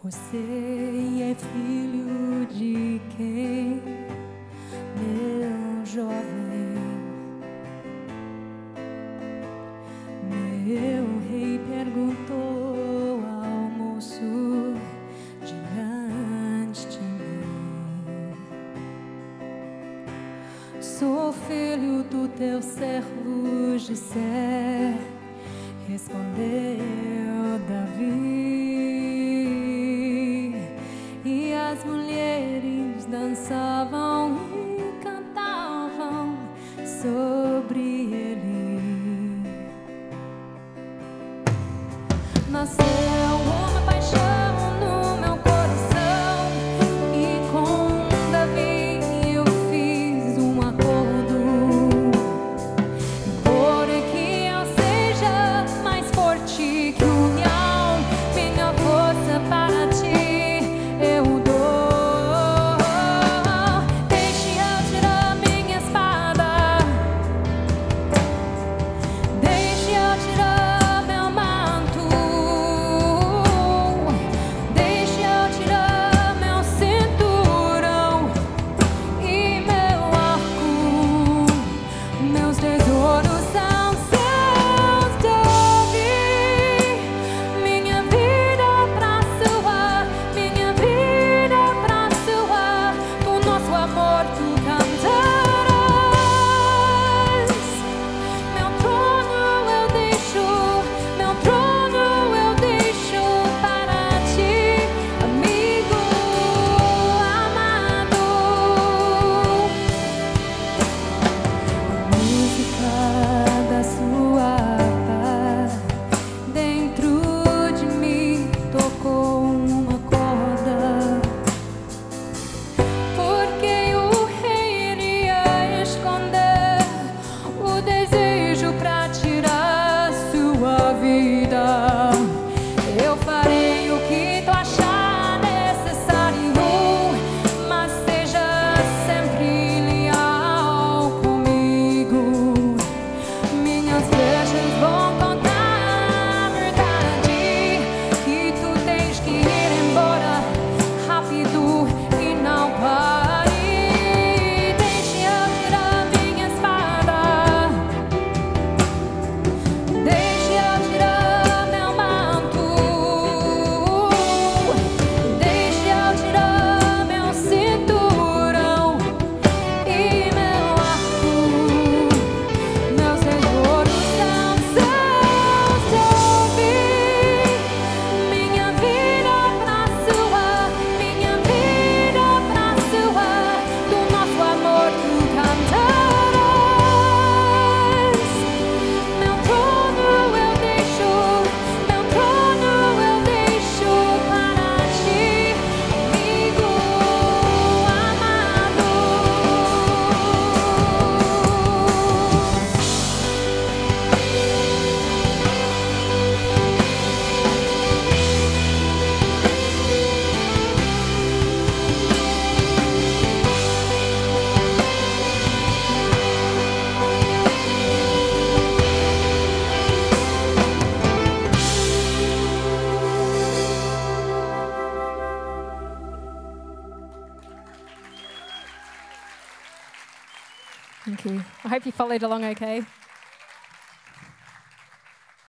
Você é filho de quem, meu jovem, meu rei perguntou ao moço diante de mim. Sou filho do teu servo José, respondeu Davi. sobre ele. Nossa Thank you. I hope you followed along okay.